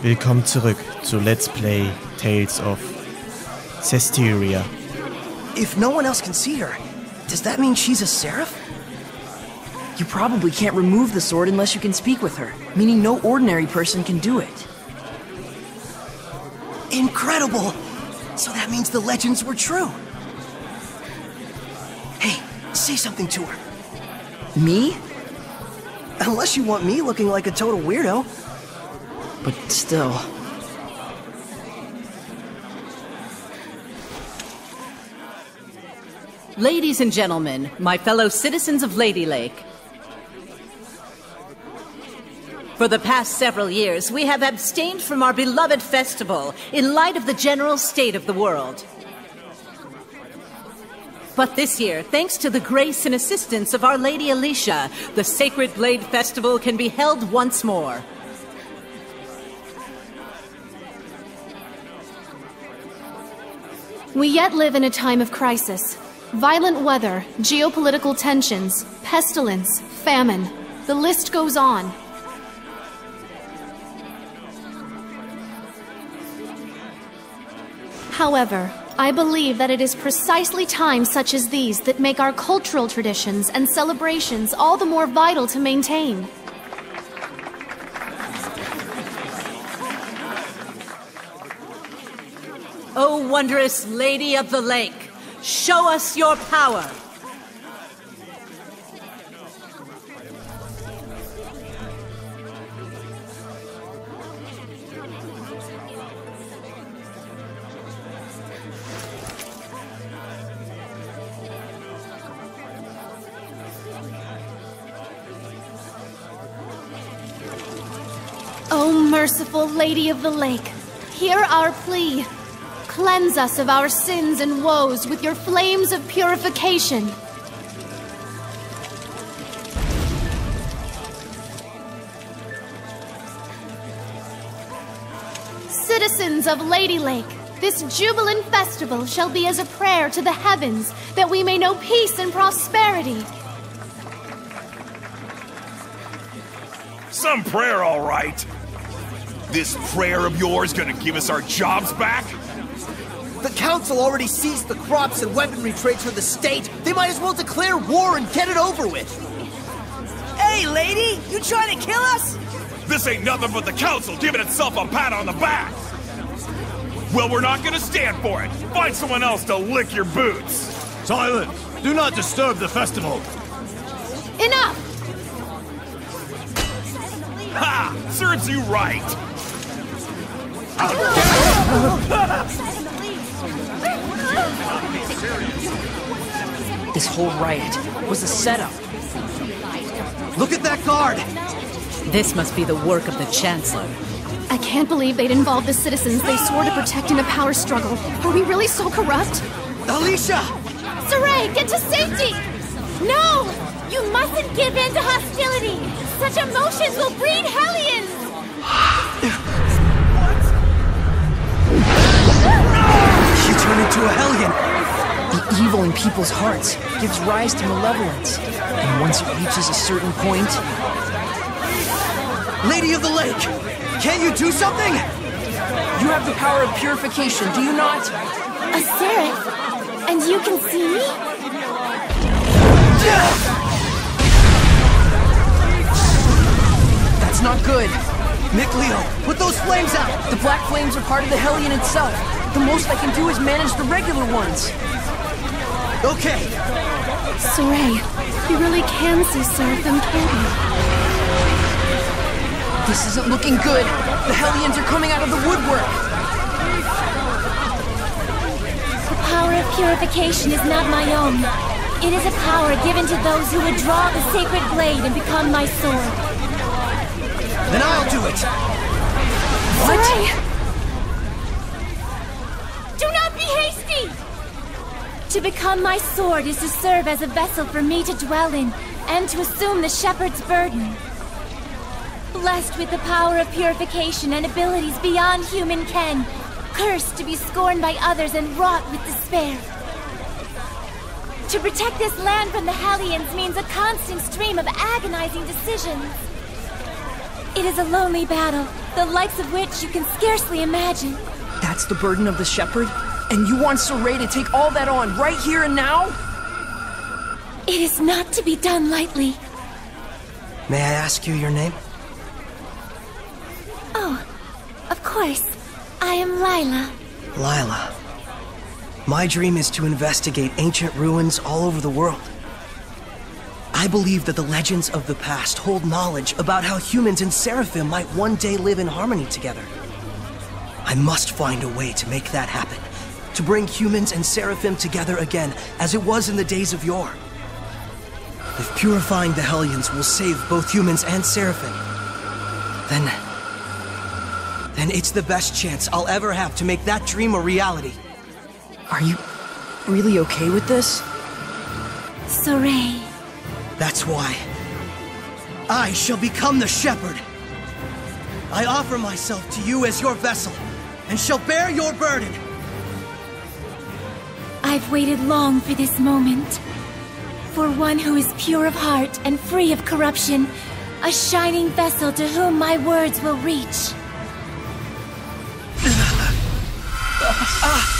Willkommen zurück zu Let's Play Tales of Zestiria. If no one else can see her, does that mean she's a seraph? You probably can't remove the sword unless you can speak with her, meaning no ordinary person can do it. Incredible! So that means the legends were true. Hey, say something to her. Me? Unless you want me looking like a total weirdo. But still. Ladies and gentlemen, my fellow citizens of Lady Lake. For the past several years, we have abstained from our beloved festival in light of the general state of the world. But this year, thanks to the grace and assistance of Our Lady Alisha, the Sacred Blade Festival can be held once more. We yet live in a time of crisis. Violent weather, geopolitical tensions, pestilence, famine. The list goes on. However, I believe that it is precisely times such as these that make our cultural traditions and celebrations all the more vital to maintain. O wondrous Lady of the Lake, show us your power. O merciful Lady of the Lake, hear our plea. Cleanse us of our sins and woes with your flames of purification. Citizens of Lady Lake, this jubilant festival shall be as a prayer to the heavens that we may know peace and prosperity. Some prayer, all right. This prayer of yours gonna give us our jobs back? The council already seized the crops and weaponry trades for the state. They might as well declare war and get it over with. Hey, lady! You trying to kill us? This ain't nothing but the council giving itself a pat on the back! Well, we're not gonna stand for it! Find someone else to lick your boots! Silence! Do not disturb the festival! Enough! Ha! Serves you right! This whole riot was a setup. Look at that guard! This must be the work of the Chancellor. I can't believe they'd involve the citizens they swore to protect in a power struggle. Are we really so corrupt? Alisha! Sorey, get to safety! No! You mustn't give in to hostility! Such emotions will breed evil in people's hearts gives rise to malevolence. And once it reaches a certain point... Lady of the Lake! Can't you do something? You have the power of purification, do you not? A seraph? And you can see me? That's not good. Mikleo, put those flames out! The black flames are part of the Hellion itself. The most I can do is manage the regular ones. Okay, Sorey, you really can see Seraphim, can't you? this isn't looking good. The Hellions are coming out of the woodwork. The power of purification is not my own. It is a power given to those who would draw the sacred blade and become my sword. Then I'll do it. Sorey! Do not be hasty! To become my sword is to serve as a vessel for me to dwell in and to assume the shepherd's burden. Blessed with the power of purification and abilities beyond human ken, cursed to be scorned by others and wrought with despair. To protect this land from the Hellions means a constant stream of agonizing decisions. It is a lonely battle, the likes of which you can scarcely imagine. That's the burden of the shepherd? And you want Sorey to take all that on right here and now? It is not to be done lightly. May I ask you your name? Oh, of course. I am Lailah. Lailah. My dream is to investigate ancient ruins all over the world. I believe that the legends of the past hold knowledge about how humans and Seraphim might one day live in harmony together. I must find a way to make that happen. To bring humans and Seraphim together again, as it was in the days of yore. If purifying the Hellions will save both humans and Seraphim, then... then it's the best chance I'll ever have to make that dream a reality. Are you really okay with this? Sorey. That's why. I shall become the shepherd. I offer myself to you as your vessel, and shall bear your burden. I've waited long for this moment. For one who is pure of heart and free of corruption, a shining vessel to whom my words will reach. Now,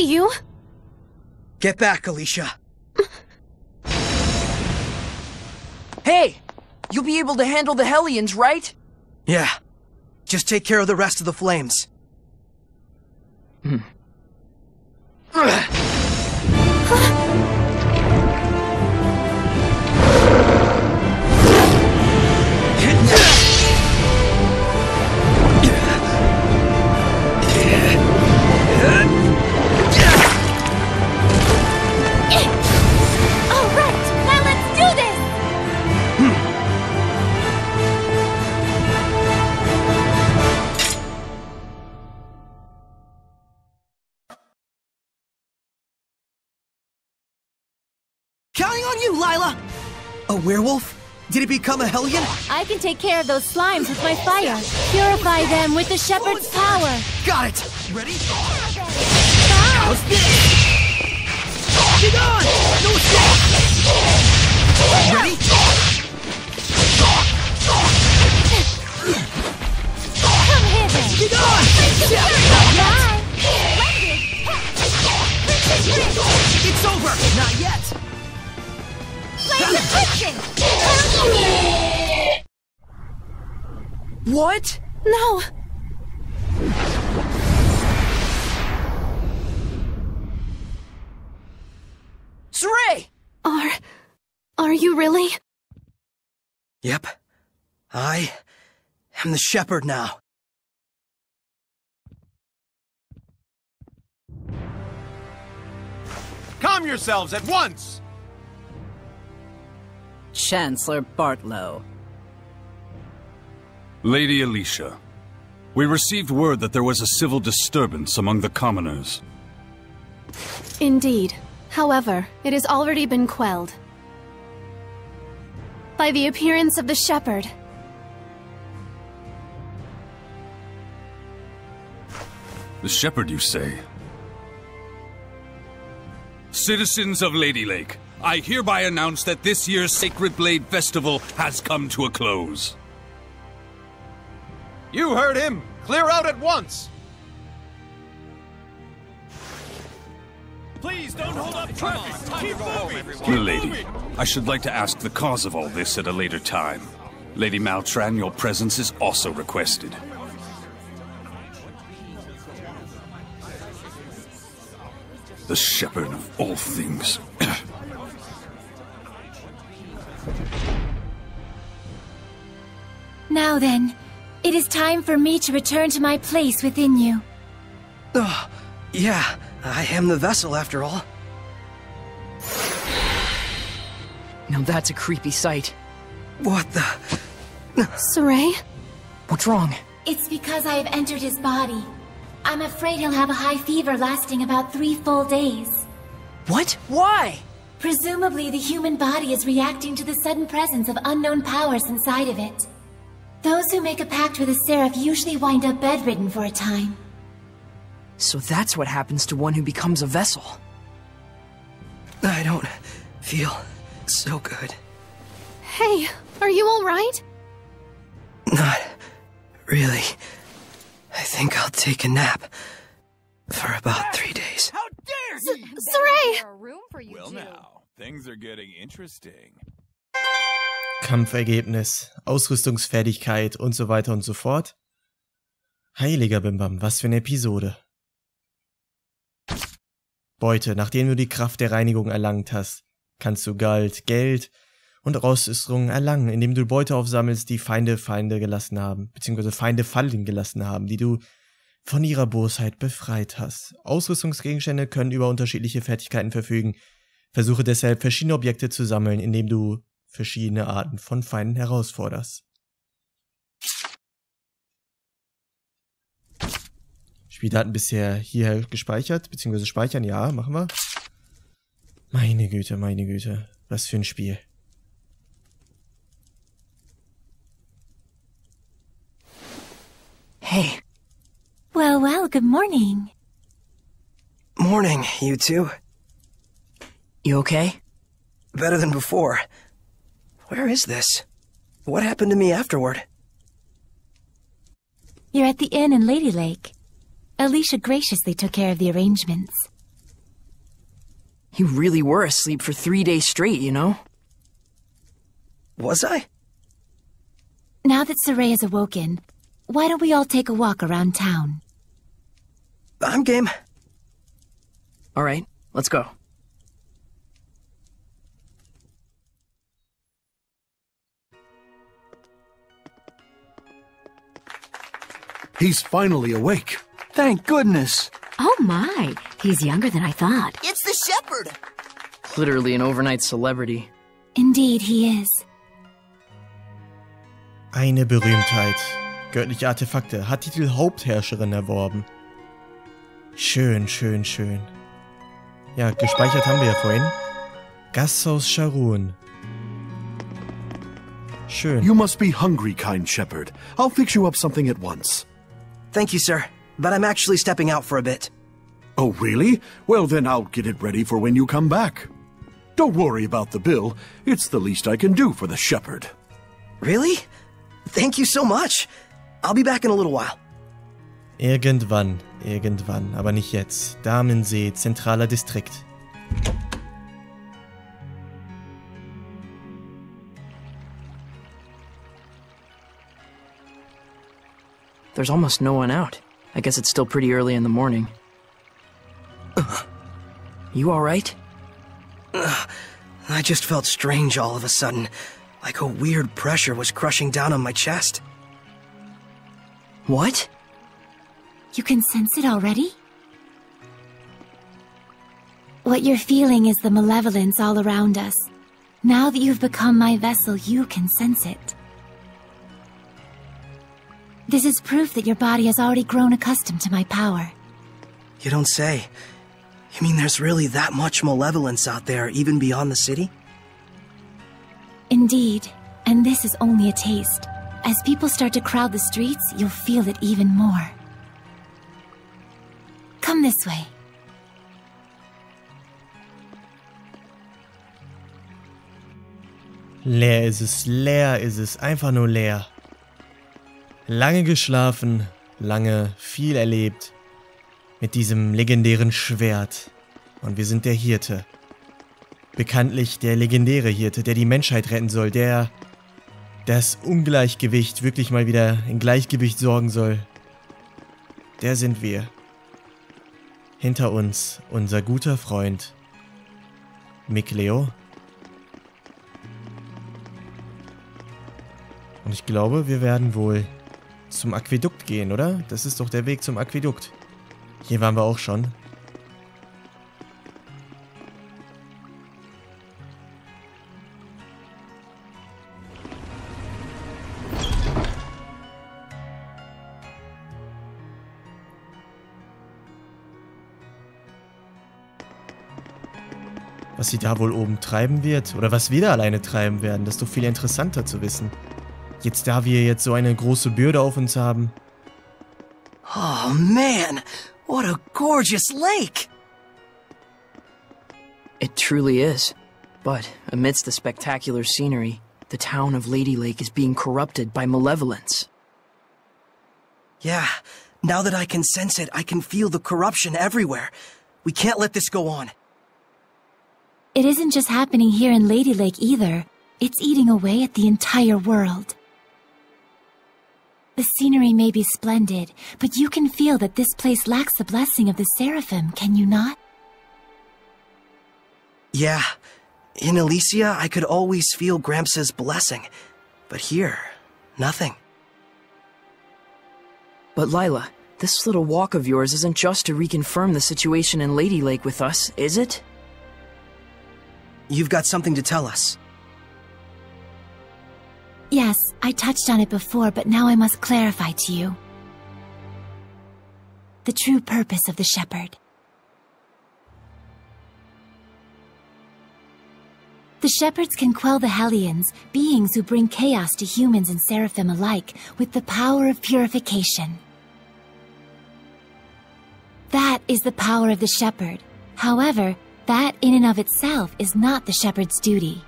really you? Get back, Alisha. Hey! You'll be able to handle the Hellions, right? Yeah. Just take care of the rest of the flames. All Lailah! A werewolf? Did it become a Hellion? I can take care of those slimes with my fire. Purify them with the shepherd's power. Got it! Ready? This? Get on! No escape! Ready? Come hither. Get on! Bye. It's over! Not yet! Blaze of friction. What? No! Sorey! Are. Are you really? Yep. I am the shepherd now. Calm yourselves at once! Chancellor Bartlow. Lady Alicia, we received word that there was a civil disturbance among the commoners. Indeed. However, it has already been quelled. By the appearance of the Shepherd. The Shepherd, you say? Citizens of Ladylake, I hereby announce that this year's Sacred Blade Festival has come to a close. You heard him! Clear out at once! Please don't hold up traffic. Keep moving. Milady, I should like to ask the cause of all this at a later time. Lady Maltran, your presence is also requested. The shepherd of all things. Now then, it is time for me to return to my place within you. Oh, yeah, I am the vessel after all. Now that's a creepy sight. What the? Sorey? What's wrong? It's because I have entered his body. I'm afraid he'll have a high fever lasting about three full days. What? Why? Presumably, the human body is reacting to the sudden presence of unknown powers inside of it. Those who make a pact with a seraph usually wind up bedridden for a time. So that's what happens to one who becomes a vessel. I don't feel so good. Hey, are you alright? Not really. I think I'll take a nap for about three Saray! Well, now, things are getting interesting. Kampfergebnis, Ausrüstungsfertigkeit und so weiter und so fort. Heiliger Bimbam, was für eine Episode. Beute, nachdem du die Kraft der Reinigung erlangt hast, kannst du Galt, Geld und Ausrüstung erlangen, indem du Beute aufsammelst, die Feinde Feinde gelassen haben, beziehungsweise Feinde fallen gelassen haben, die du von ihrer Bosheit befreit hast. Ausrüstungsgegenstände können über unterschiedliche Fertigkeiten verfügen. Versuche deshalb verschiedene Objekte zu sammeln, indem du verschiedene Arten von Feinden herausforderst. Spieldaten bisher hier gespeichert, beziehungsweise speichern, ja, machen wir. Meine Güte, meine Güte, was für ein Spiel. Hey, Well, well, good morning. Morning, you two. you okay? Better than before. Where is this? What happened to me afterward? You're at the inn in Lady Lake. Alisha graciously took care of the arrangements. You really were asleep for three days straight, you know? Was I? Now that Sorey is awoken, why don't we all take a walk around town? I'm game. Alright, let's go. He's finally awake. Thank goodness. Oh my, he's younger than I thought. It's the shepherd! Literally an overnight celebrity. Indeed, he is. Eine Berühmtheit. Göttliche Artefakte. Hat Titel Hauptherrscherin erworben. Schön, schön, schön. Ja, gespeichert haben wir ja vorhin. Gasthaus Sharun. Schön. You must be hungry, kind shepherd. I'll fix you up something at once. Thank you, sir. But I'm actually stepping out for a bit. Oh, really? Well, then I'll get it ready for when you come back. Don't worry about the bill. It's the least I can do for the shepherd. Really? Thank you so much. I'll be back in a little while. Irgendwann, irgendwann, aber nicht jetzt. Damensee, zentraler Distrikt. There's almost no one out. I guess it's still pretty early in the morning. You alright? I just felt strange all of a sudden, like a weird pressure was crushing down on my chest. What? You can sense it already? What you're feeling is the malevolence all around us. Now that you've become my vessel, you can sense it. This is proof that your body has already grown accustomed to my power. You don't say. You mean there's really that much malevolence out there, even beyond the city? Indeed, and this is only a taste. As people start to crowd the streets, you'll feel it even more. Come this way. Leer ist es, leer ist es, einfach nur leer. Lange geschlafen, lange viel erlebt mit diesem legendären Schwert. Und wir sind der Hirte. Bekanntlich der legendäre Hirte, der die Menschheit retten soll, der das Ungleichgewicht wirklich mal wieder in Gleichgewicht sorgen soll. Der sind wir. Hinter uns unser guter Freund Mikleo. Und ich glaube, wir werden wohl zum Aquädukt gehen, oder? Das ist doch der Weg zum Aquädukt. Hier waren wir auch schon. Was sie da wohl oben treiben wird oder was wir da alleine treiben werden, das ist doch viel interessanter zu wissen. Jetzt da wir jetzt so eine große Bürde auf uns haben. Oh man, what a gorgeous lake! It truly is. But amidst the spectacular scenery, the town of Lady Lake is being corrupted by malevolence. Yeah, now that I can sense it, I can feel the corruption everywhere. We can't let this go on. It isn't just happening here in Lady Lake either. It's eating away at the entire world. The scenery may be splendid, but you can feel that this place lacks the blessing of the Seraphim, can you not? Yeah, in Elysia, I could always feel Gramps' blessing. But here, nothing. But Lailah, this little walk of yours isn't just to reconfirm the situation in Lady Lake with us, is it? You've got something to tell us. Yes, I touched on it before, but now I must clarify to you. The true purpose of the Shepherd. The Shepherds can quell the Hellions, beings who bring chaos to humans and Seraphim alike, with the power of purification. That is the power of the Shepherd. However, that in and of itself is not the Shepherd's duty.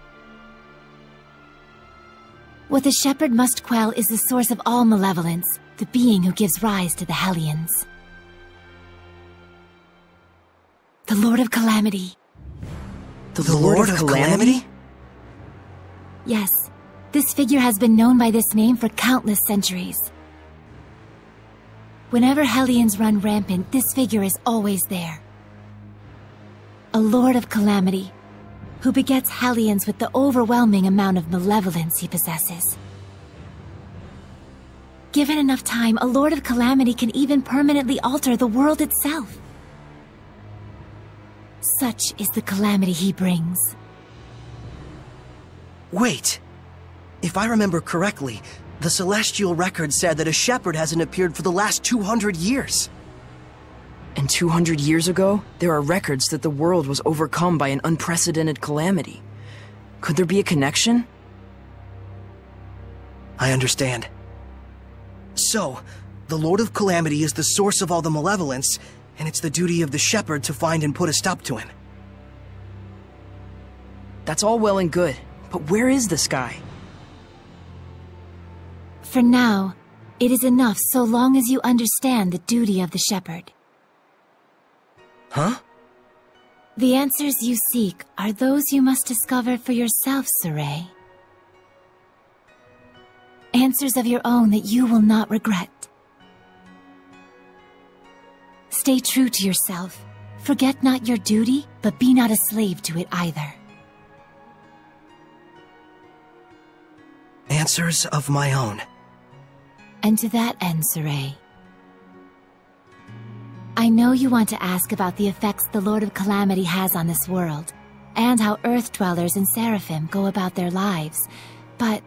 What the Shepherd must quell is the source of all malevolence, the being who gives rise to the Hellions. The Lord of Calamity. The, the Lord, Lord, of, of Calamity? Calamity? Yes, this figure has been known by this name for countless centuries. Whenever Hellions run rampant, this figure is always there. A Lord of Calamity, who begets Hellions with the overwhelming amount of malevolence he possesses. Given enough time, a Lord of Calamity can even permanently alter the world itself. Such is the calamity he brings. Wait. If I remember correctly, the Celestial Record said that a shepherd hasn't appeared for the last 200 years. And 200 years ago, there are records that the world was overcome by an unprecedented calamity. Could there be a connection? I understand. So, the Lord of Calamity is the source of all the malevolence, and it's the duty of the Shepherd to find and put a stop to him. That's all well and good, but where is this guy? For now, it is enough so long as you understand the duty of the Shepherd. Huh? The answers you seek are those you must discover for yourself, Sorey. Answers of your own that you will not regret. Stay true to yourself. Forget not your duty, but be not a slave to it either. Answers of my own. And to that end, Sorey, I know you want to ask about the effects the Lord of Calamity has on this world, and how Earth Dwellers and Seraphim go about their lives, but...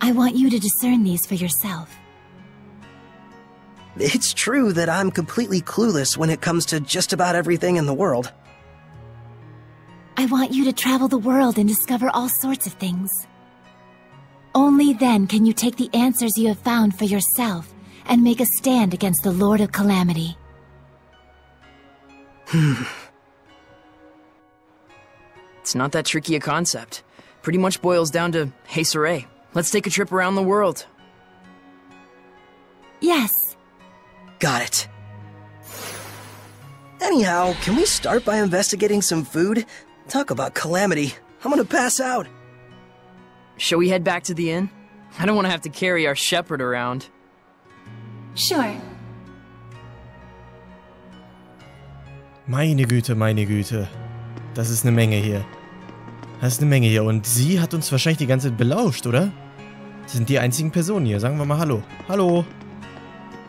I want you to discern these for yourself. It's true that I'm completely clueless when it comes to just about everything in the world. I want you to travel the world and discover all sorts of things. Only then can you take the answers you have found for yourself and make a stand against the Lord of Calamity. Hmm. It's not that tricky a concept. Pretty much boils down to, hey Sorey, let's take a trip around the world. Yes. Got it. Anyhow, can we start by investigating some food? Talk about calamity. I'm gonna pass out. Shall we head back to the inn? I don't want to have to carry our shepherd around. Sure. Meine Güte, meine Güte. Das ist eine Menge hier. Das ist eine Menge hier. Und sie hat uns wahrscheinlich die ganze Zeit belauscht, oder? Das sind die einzigen Personen hier. Sagen wir mal Hallo. Hallo.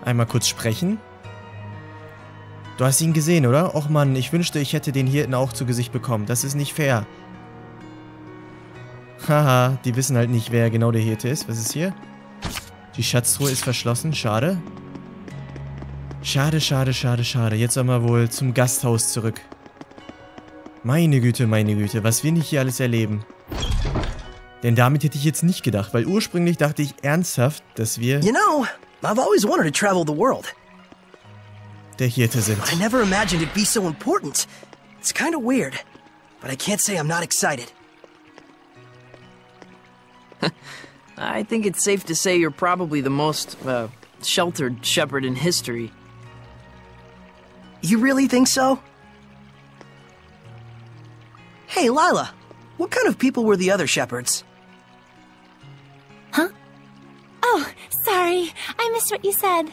Einmal kurz sprechen. Du hast ihn gesehen, oder? Och Mann, ich wünschte, ich hätte den Hirten auch zu Gesicht bekommen. Das ist nicht fair. Haha, die wissen halt nicht, wer genau der Hirte ist. Was ist hier? Die Schatztruhe ist verschlossen. Schade. Schade, schade, schade, schade. Jetzt sollen wir wohl zum Gasthaus zurück. Meine Güte, meine Güte, was wir nicht hier alles erleben. Denn damit hätte ich jetzt nicht gedacht, weil ursprünglich dachte ich ernsthaft, dass wir You know, I've always wanted to travel the world. der Hirte sind. I never imagined it'd be so important. It's kind of weird, but I can't say I'm not excited. I think it's safe to say you're probably the most, uh, sheltered shepherd in history. You really think so? Hey, Lailah, what kind of people were the other shepherds? Huh? Oh, sorry. I missed what you said.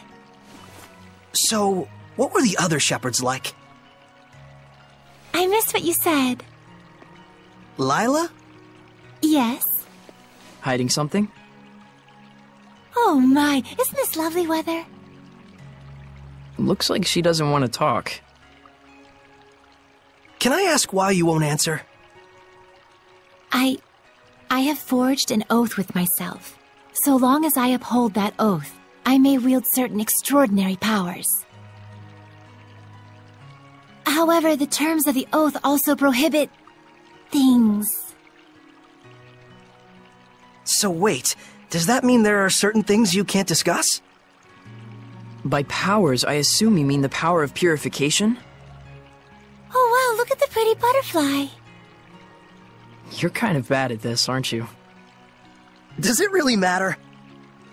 So, what were the other shepherds like? I missed what you said. Lailah? Yes? Hiding something? Oh my, isn't this lovely weather? Looks like she doesn't want to talk. Can I ask why you won't answer? I. I have forged an oath with myself. So long as I uphold that oath, I may wield certain extraordinary powers. However, the terms of the oath also prohibit. things. So wait, does that mean there are certain things you can't discuss? By powers, I assume you mean the power of purification? Oh wow, look at the pretty butterfly. You're kind of bad at this, aren't you? Does it really matter?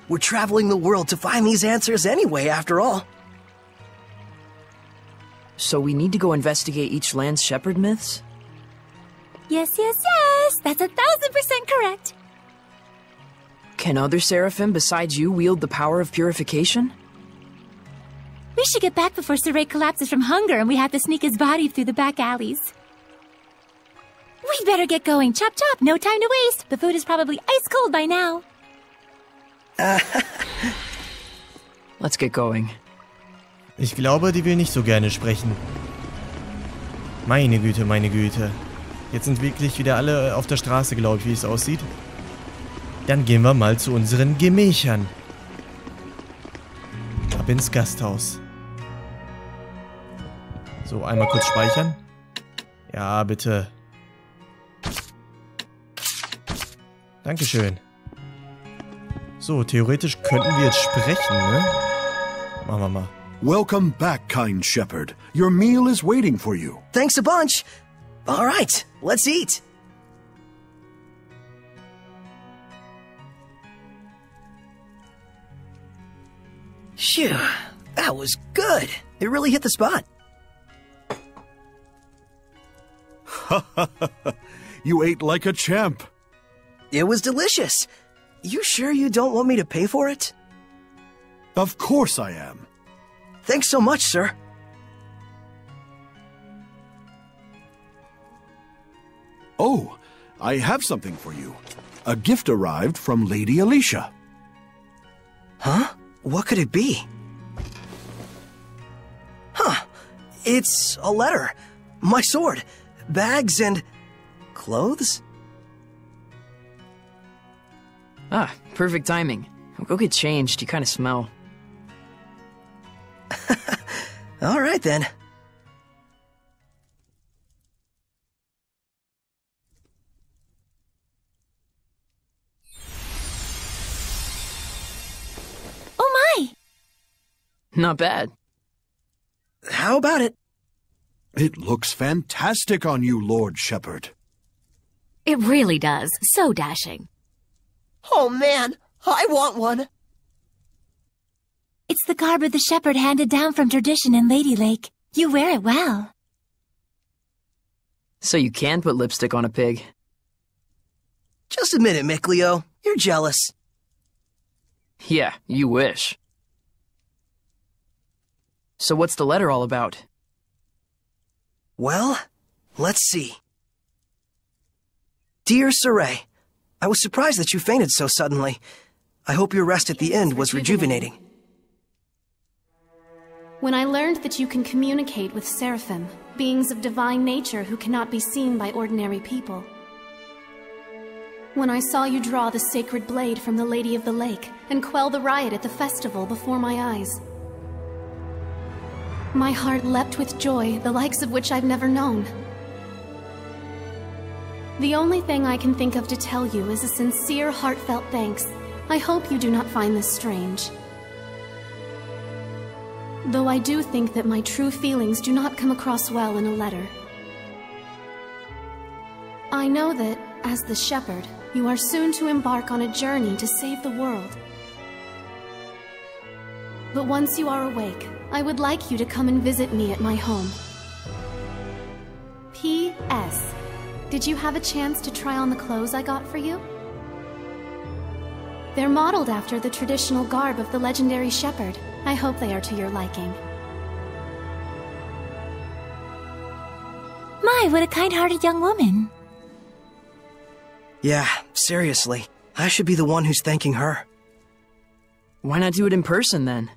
We're traveling the world to find these answers anyway, after all. So we need to go investigate each land's shepherd myths? Yes, yes, yes! That's a thousand percent correct! Can other seraphim besides you wield the power of purification? We should get back before Sorey collapses from hunger and we have to sneak his body through the back alleys. We'd better get going. Chop chop, no time to waste. The food is probably ice cold by now. Let's get going. Ich glaube, die will nicht so gerne sprechen. Meine Güte, meine Güte. Jetzt sind wirklich wieder alle auf der Straße, glaube ich, wie es aussieht. Dann gehen wir mal zu unseren Gemächern. Ab ins Gasthaus. So, einmal kurz speichern. Ja, bitte. Dankeschön. So, theoretisch könnten wir jetzt sprechen, ne? Machen wir mal. Welcome back, kind shepherd. Your meal is waiting for you. Thanks a bunch. All right, let's eat. Phew, that was good. It really hit the spot. you ate like a champ. It was delicious. You sure you don't want me to pay for it? Of course I am. Thanks so much, sir. Oh, I have something for you. A gift arrived from Lady Alisha. Huh? What could it be? Huh. It's a letter. My sword. Bags and... clothes? Ah, perfect timing. Go get changed, you kind of smell. All right then. Not bad. How about it? It looks fantastic on you, Lord Shepherd. It really does. So dashing. Oh man, I want one. It's the garb of the shepherd handed down from tradition in Lady Lake. You wear it well. So you can put lipstick on a pig. Just admit it, Mikleo. You're jealous. Yeah, you wish. So what's the letter all about? Well, let's see. Dear Sorey, I was surprised that you fainted so suddenly. I hope your rest at the end was rejuvenating. When I learned that you can communicate with Seraphim, beings of divine nature who cannot be seen by ordinary people. When I saw you draw the sacred blade from the Lady of the Lake and quell the riot at the festival before my eyes. My heart leapt with joy, the likes of which I've never known. The only thing I can think of to tell you is a sincere, heartfelt thanks. I hope you do not find this strange. Though I do think that my true feelings do not come across well in a letter. I know that, as the shepherd, you are soon to embark on a journey to save the world. But once you are awake, I would like you to come and visit me at my home. P.S. Did you have a chance to try on the clothes I got for you? They're modeled after the traditional garb of the legendary shepherd. I hope they are to your liking. My, what a kind-hearted young woman. Yeah, seriously. I should be the one who's thanking her. Why not do it in person then?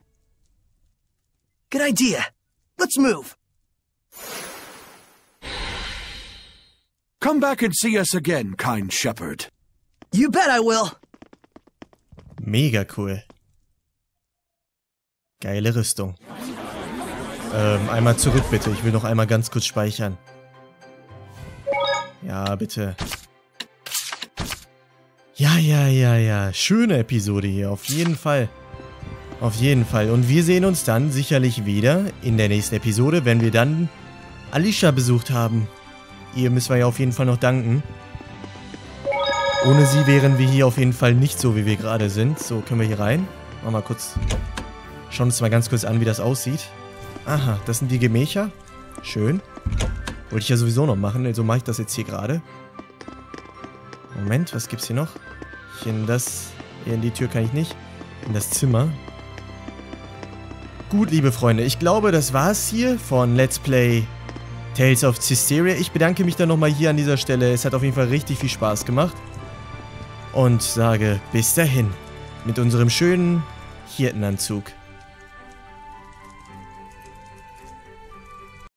Good idea. Let's move. Come back and see us again, kind shepherd. You bet I will. Mega cool. Geile Rüstung. Ähm, einmal zurück bitte. Ich will noch einmal ganz kurz speichern. Ja, bitte. Ja, ja, ja, ja. Schöne Episode hier. Auf jeden Fall. Auf jeden Fall. Und wir sehen uns dann sicherlich wieder in der nächsten Episode, wenn wir dann Alicia besucht haben. Ihr müssen wir ja auf jeden Fall noch danken. Ohne sie wären wir hier auf jeden Fall nicht so, wie wir gerade sind. So, können wir hier rein. Machen wir kurz... Schauen uns mal ganz kurz an, wie das aussieht. Aha, das sind die Gemächer. Schön. Wollte ich ja sowieso noch machen, also mache ich das jetzt hier gerade. Moment, was gibt's hier noch? Hier in das... Hier in die Tür kann ich nicht. In das Zimmer. Gut, liebe Freunde, ich glaube, das war's hier von Let's Play Tales of Cisteria. Ich bedanke mich dann nochmal hier an dieser Stelle. Es hat auf jeden Fall richtig viel Spaß gemacht. Und sage bis dahin. Mit unserem schönen Hirtenanzug.